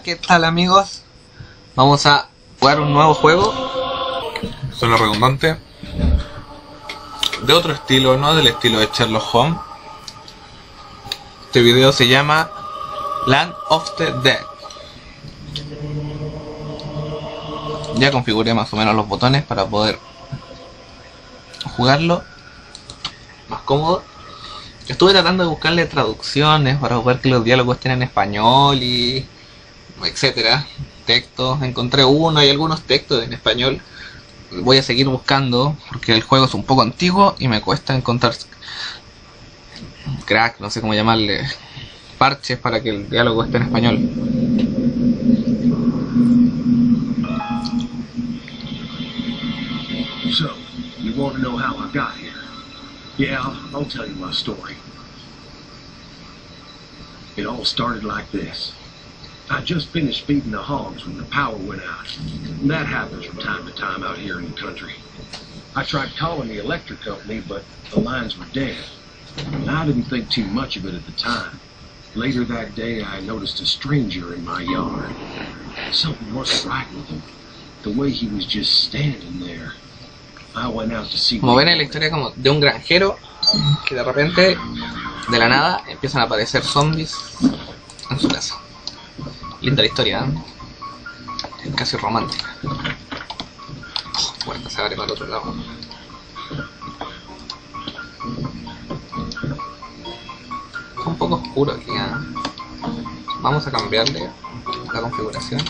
¿Qué tal amigos? Vamos a jugar un nuevo juego. Suena redundante. De otro estilo, no del estilo de Sherlock Holmes. Este video se llama Land of the Dead. Ya configuré más o menos los botones para poder jugarlo más cómodo. Estuve tratando de buscarle traducciones para ver que los diálogos estén en español y etcétera. Textos, encontré uno y algunos textos en español. Voy a seguir buscando porque el juego es un poco antiguo y me cuesta encontrar crack, no sé cómo llamarle, parches para que el diálogo esté en español. So, you want to know how I got here? Yeah, I'll tell you my story. It all started like this. I just finished feeding the hogs when the power went out. And that happens from time to time out here in the country. I tried calling the electric company, but the lines were dead. And I didn't think too much of it at the time. Later that day, I noticed a stranger in my yard. Something wasn't right with him. The way he was just standing there. I went out to see Como ven es la historia como de un granjero que de repente, de la nada, empiezan a aparecer zombies en su casa. Linda la historia, ¿eh? Casi romántica. Oh, puerta se abre para el otro lado. Está un poco oscuro aquí, ¿eh? Vamos a cambiarle la configuración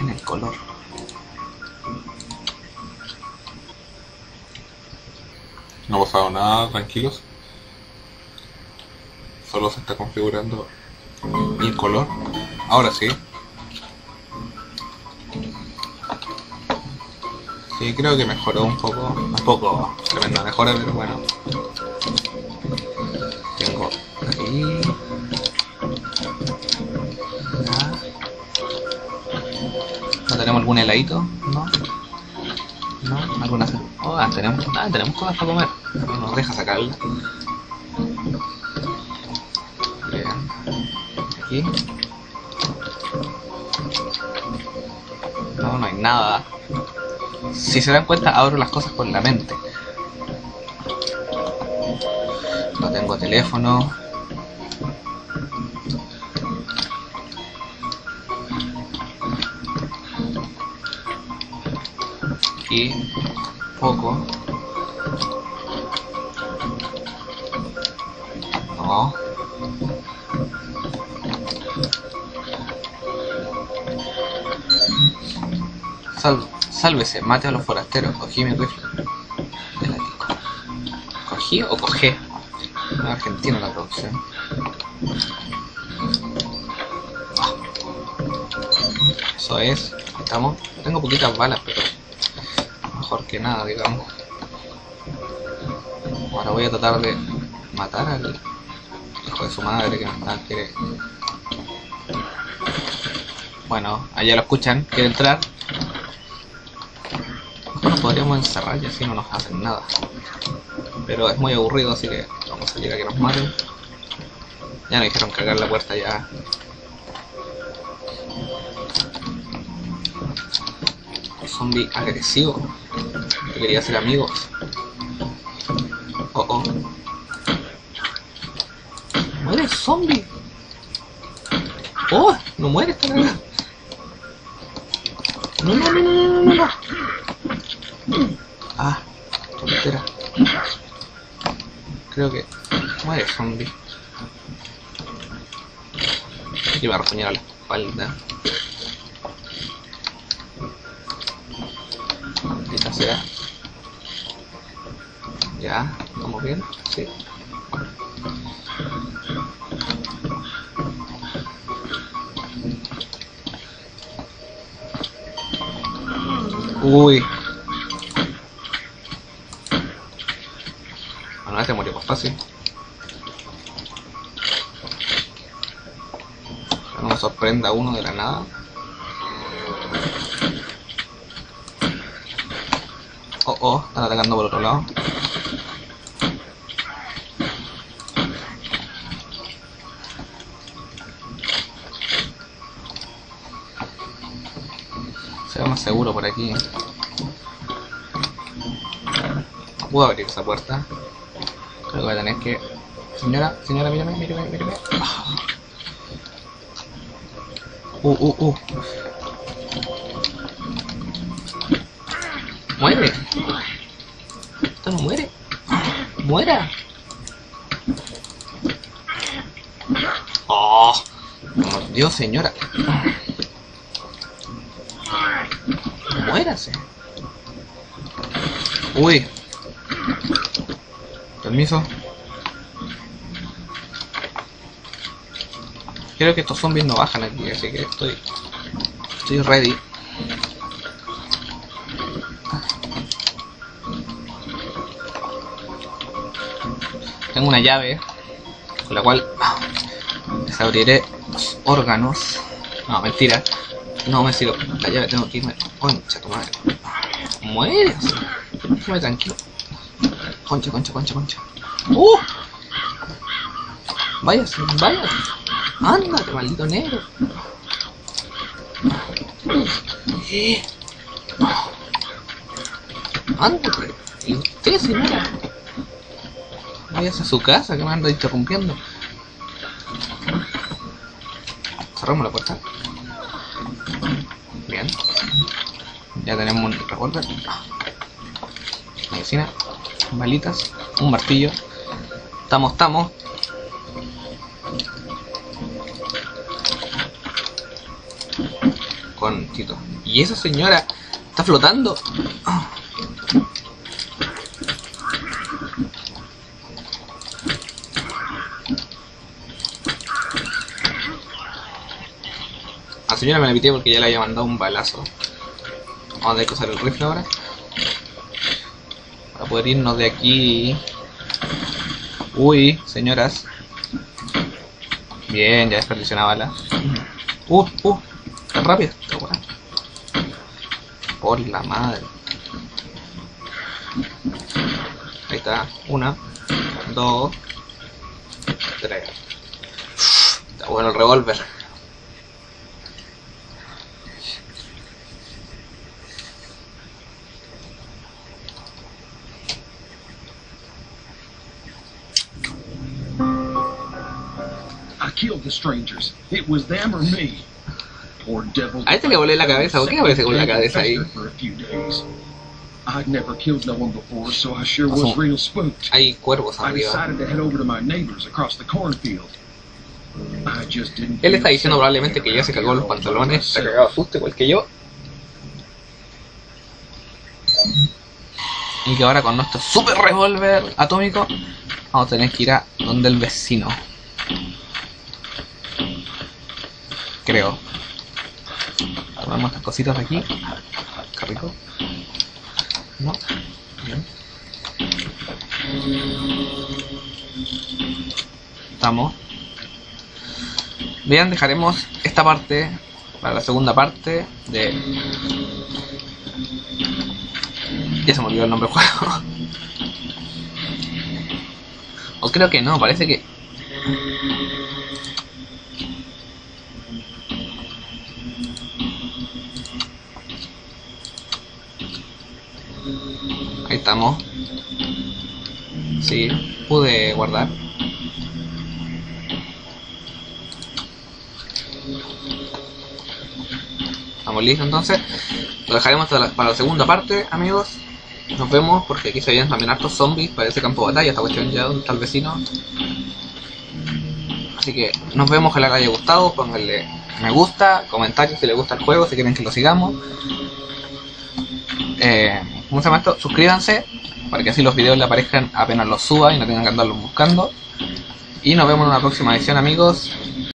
en el color. No ha pasado nada, tranquilos. Solo se está configurando el color. Ahora sí. Sí, creo que mejoró un poco. Un poco tremenda mejora, pero bueno. Tengo aquí. ¿No tenemos algún heladito? ¿No? ¿No? ¿Alguna? Oh, ah, tenemos, ah, tenemos cosas para comer. No nos deja sacarla. No, no hay nada. Si se dan cuenta, abro las cosas con la mente. No tengo teléfono. Aquí, poco. No. Sal, sálvese, mate a los forasteros, cogí mi rifle. El ático. ¿Cogí o cogé? Es argentino la traducción. Ah. Eso es. Estamos. Tengo poquitas balas, pero mejor que nada, digamos. Ahora voy a tratar de matar al hijo de su madre que me está quiere. Bueno, allá lo escuchan, quiere entrar. Mejor nos podríamos encerrar y así no nos hacen nada. Pero es muy aburrido, así que vamos a salir a que nos maten. Ya nos dijeron cargar la puerta ya. Zombie agresivo. Yo quería ser amigos. Oh oh. ¡Muere zombie! ¡Oh! ¡No muere esta cagada! No, no, no, no, no, no, no. Ah, tontera. Creo que muere zombie. Iba a rasguñar a la espalda. Maldita sea. Ya, ¿estamos bien? Sí. Uy. sorprenda a uno de la nada. Oh, oh, están atacando por otro lado. Se ve más seguro por aquí. No puedo abrir esa puerta. Creo que voy a tener que... Señora, señora, mírame, mírame, mírame. Uh, uh, uh. Muere. Esto no muere. Muera. Oh, Dios, señora. Muérase. Uy. Permiso. Creo que estos zombies no bajan aquí, así que estoy. Estoy ready. Tengo una llave con la cual desabriré los órganos. No, mentira. No me sirve la llave, tengo que irme. Concha tu madre. Muere. Déjame tranquilo. Concha, concha, concha, concha. ¡Uh! Váyase, váyase. Ándate, maldito negro. Eh. Ándate. ¿Y usted, señora? Váyase a su casa que me anda interrumpiendo. Cerramos la puerta. Bien. Ya tenemos un revólver. Medicina. Balitas. Un martillo. Estamos, estamos. Con Tito. ¿Y esa señora está flotando? La señora me la pité porque ya le había mandado un balazo. Vamos a tener que usar el rifle ahora. Para poder irnos de aquí. Uy, señoras. Bien, ya desperdició una bala. Uh, uh, tan rápido. Por la madre. Ahí está. Una, dos, tres. Está bueno el revólver. I killed the strangers. It was them or me. A este le volé la cabeza. ¿Por qué aparece con la cabeza ahí? Hay cuervos arriba. Él está diciendo probablemente que ya se cagó los pantalones, se ha cagado justo igual que yo. Y que ahora con nuestro super revólver atómico vamos a tener que ir a donde el vecino. Creo. Tomamos estas cositas de aquí. Qué rico. No. Bien. Estamos. Bien, dejaremos esta parte para la segunda parte de... Ya se me olvidó el nombre del juego. o creo que no, parece que... estamos. Sí, pude guardar. Estamos listos entonces. Lo dejaremos para la segunda parte, amigos. Nos vemos porque aquí se vienen también hartos zombies para ese campo de batalla. Esta cuestión ya donde está el vecino. Así que nos vemos, ojalá les haya gustado. Pónganle me gusta, comentarios si les gusta el juego, si quieren que lo sigamos. Eh, ¿Cómo se? Suscríbanse para que así los videos le aparezcan apenas los suba y no tengan que andarlos buscando. Y nos vemos en una próxima edición, amigos.